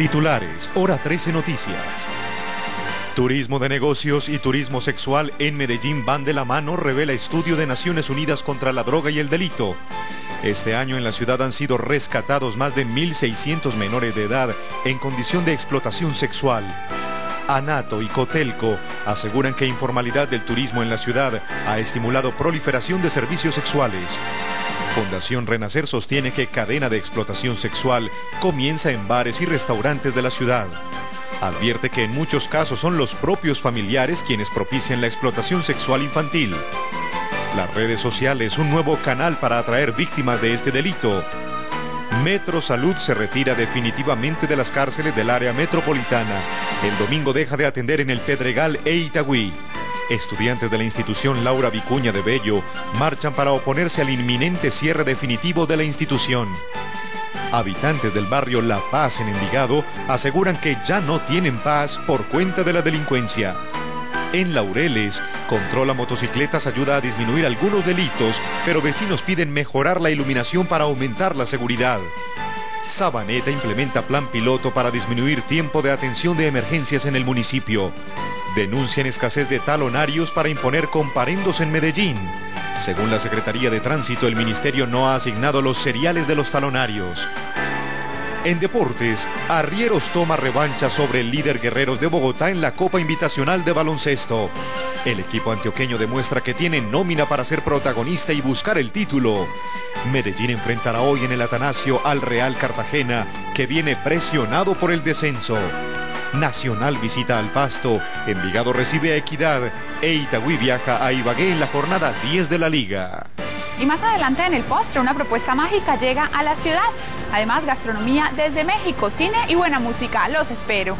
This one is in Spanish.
Titulares, hora 13 Noticias. Turismo de negocios y turismo sexual en Medellín van de la mano, revela estudio de Naciones Unidas contra la droga y el delito. Este año en la ciudad han sido rescatados más de 1.600 menores de edad en condición de explotación sexual. Anato y Cotelco aseguran que informalidad del turismo en la ciudad ha estimulado proliferación de servicios sexuales. Fundación Renacer sostiene que cadena de explotación sexual comienza en bares y restaurantes de la ciudad. Advierte que en muchos casos son los propios familiares quienes propician la explotación sexual infantil. Las redes sociales, un nuevo canal para atraer víctimas de este delito. Metro Salud se retira definitivamente de las cárceles del área metropolitana. El domingo deja de atender en el Pedregal e Itagüí. Estudiantes de la institución Laura Vicuña de Bello marchan para oponerse al inminente cierre definitivo de la institución. Habitantes del barrio La Paz en Envigado aseguran que ya no tienen paz por cuenta de la delincuencia. En Laureles, controla motocicletas ayuda a disminuir algunos delitos, pero vecinos piden mejorar la iluminación para aumentar la seguridad. Sabaneta implementa plan piloto para disminuir tiempo de atención de emergencias en el municipio. Denuncian escasez de talonarios para imponer comparendos en Medellín. Según la Secretaría de Tránsito, el Ministerio no ha asignado los seriales de los talonarios. En deportes, Arrieros toma revancha sobre el líder Guerreros de Bogotá en la Copa Invitacional de Baloncesto. El equipo antioqueño demuestra que tiene nómina para ser protagonista y buscar el título. Medellín enfrentará hoy en el Atanasio al Real Cartagena, que viene presionado por el descenso. Nacional visita al Pasto, Envigado recibe a Equidad e Itagüí viaja a Ibagué en la jornada 10 de la liga. Y más adelante en el postre, una propuesta mágica llega a la ciudad. Además, gastronomía desde México, cine y buena música. Los espero.